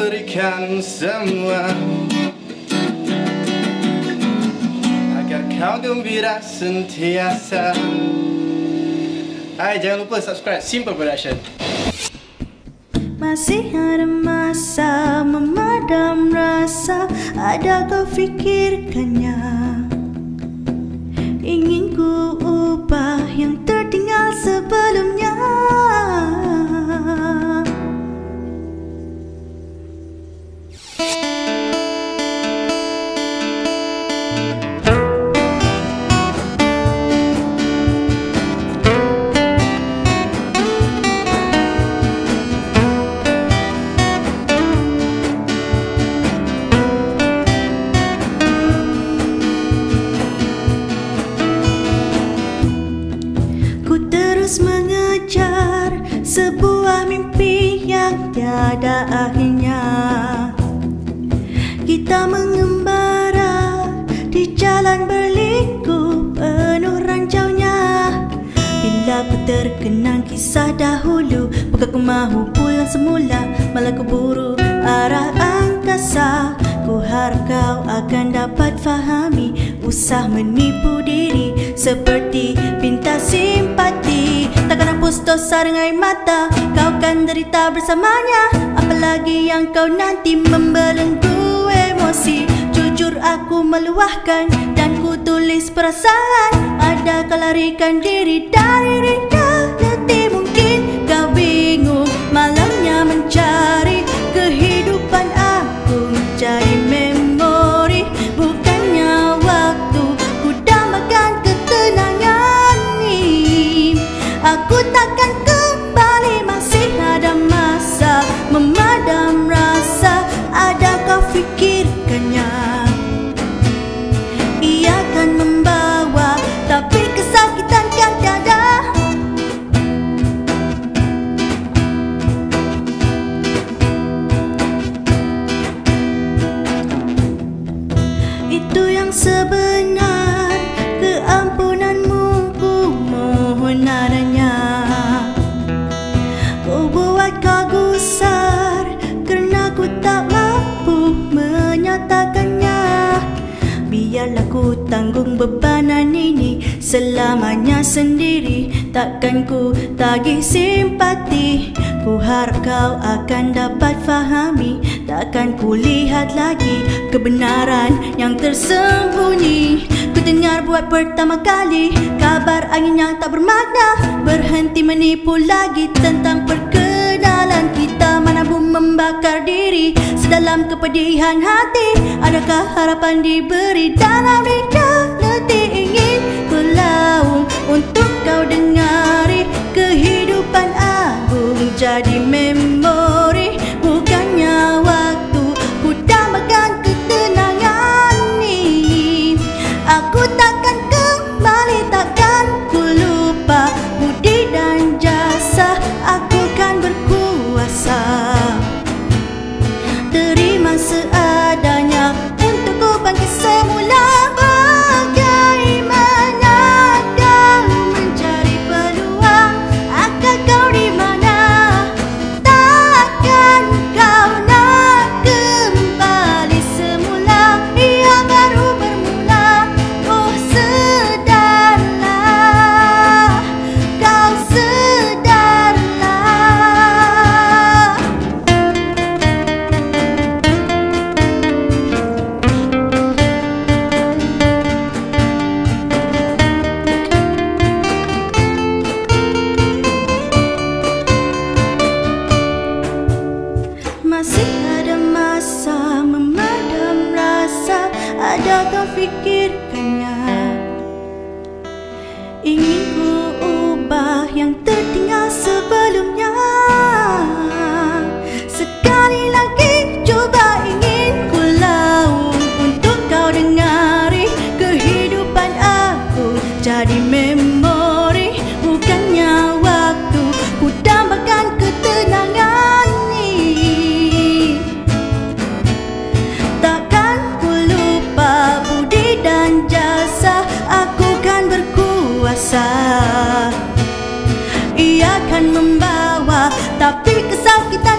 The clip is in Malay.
memberikan semua. Agar kau gembira sentiasa. Hai, jangan lupa subscribe. Simple Production. Masih ada masa memadam rasa. Ada kau fikirkannya tiada akhirnya Kita mengembara di jalan berliku penuh rancaunya. Bila ku terkenang kisah dahulu Bukan ku mahu pulang semula Malah ku buru arah angkasa. Ku harap kau akan dapat fahami Usah menipu diri Seperti Dengan air mata. Kau kan derita bersamanya. Apalagi yang kau nanti membelenggu emosi. Jujur aku meluahkan Dan ku tulis perasaan. Ada kau larikan diri dari reality Biarlah ku tanggung bebanan ini Selamanya sendiri. Takkan ku tagih simpati Ku harap kau akan dapat fahami. Takkan ku lihat lagi Kebenaran yang tersembunyi. Ku dengar buat pertama kali Kabar angin yang tak bermakna. Berhenti menipu lagi tentang perkenalan kita membakar diri Sedalam kepedihan hati. Adakah harapan diberi dalam reality Ingin ku laung untuk kau dengari Kehidupan aku jadi memori? Bukannya waktu ku dambakan ketenangan ini. Aku takkan kembali takkan ku lupa Budi dan jasa. Aku kan berkuasa masa memadam rasa Ada kau fikirkannya kita pergi kesal kita